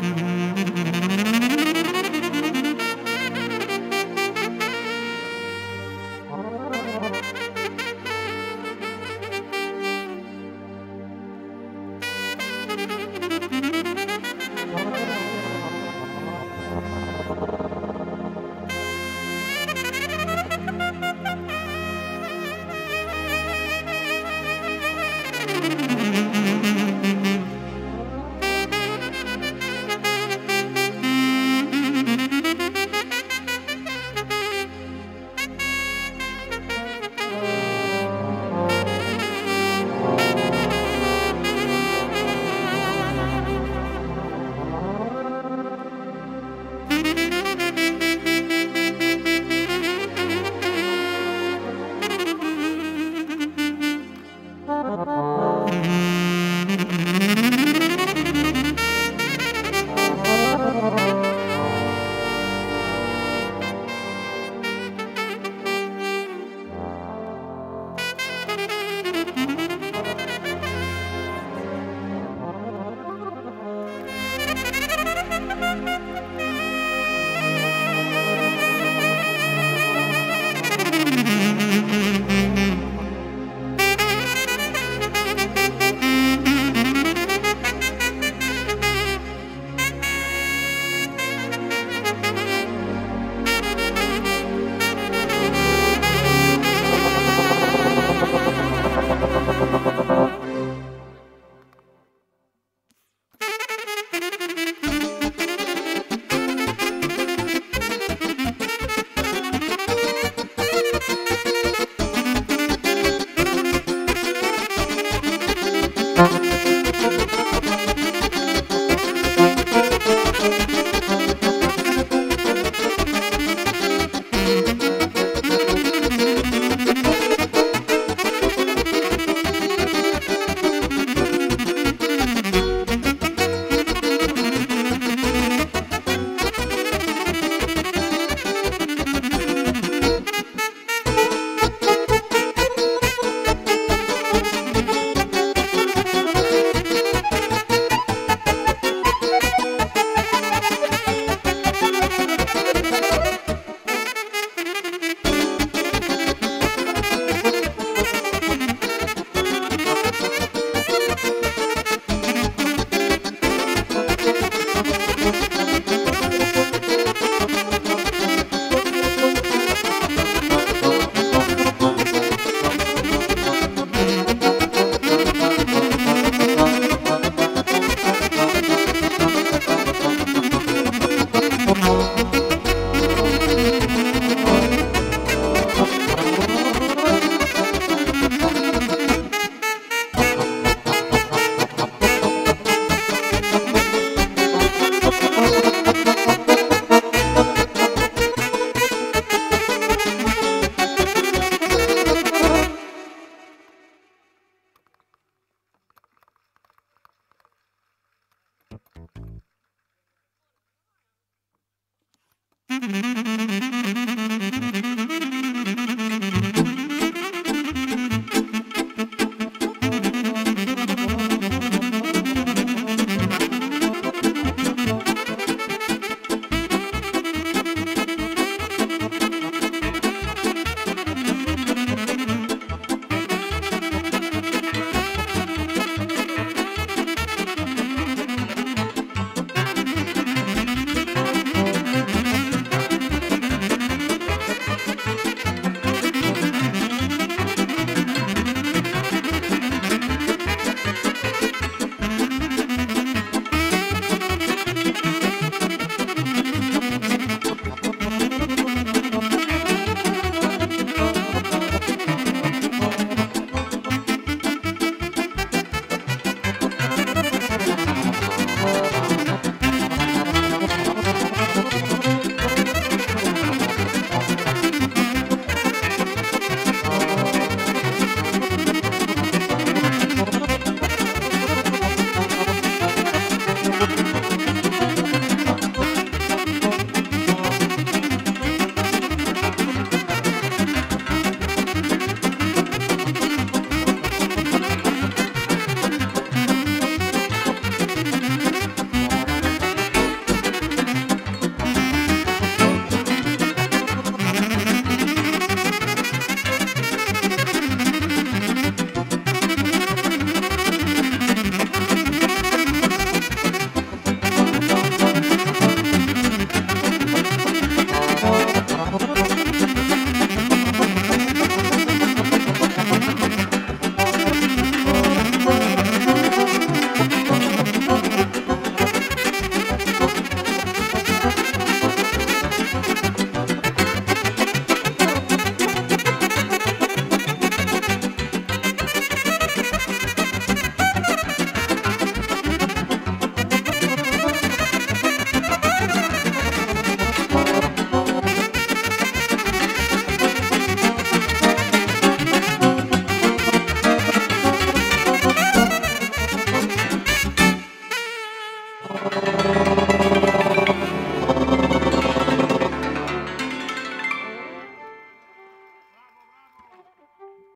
Mm-hmm.